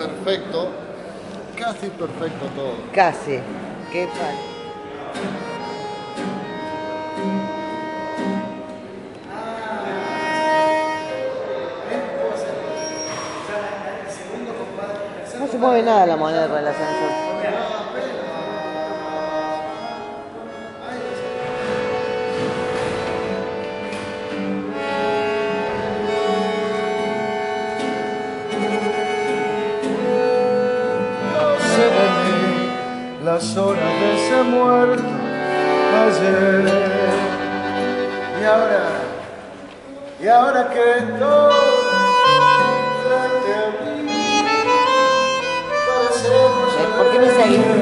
perfecto, casi perfecto todo. Casi. Qué tal. No se mueve nada la moneda con el ascensor. Las horas de ese muerto ayer. Y ahora, y ahora que estoy frente a mí, parecemos ¿Por qué me seguís?